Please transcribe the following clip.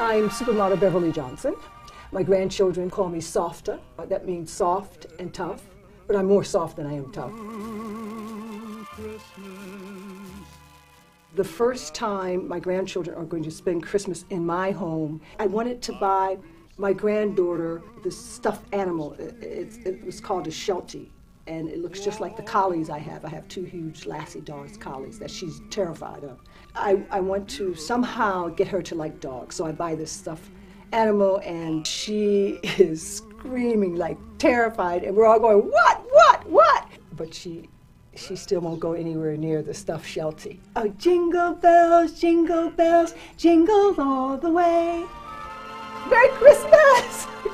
I'm supermodel Beverly Johnson. My grandchildren call me Softa. That means soft and tough, but I'm more soft than I am tough. The first time my grandchildren are going to spend Christmas in my home, I wanted to buy my granddaughter this stuffed animal. It, it, it was called a Sheltie and it looks just like the collies I have. I have two huge Lassie dogs, collies, that she's terrified of. I, I want to somehow get her to like dogs, so I buy this stuffed animal, and she is screaming like terrified, and we're all going, what, what, what? But she she still won't go anywhere near the stuffed Sheltie. Oh, jingle bells, jingle bells, jingle all the way. Merry Christmas!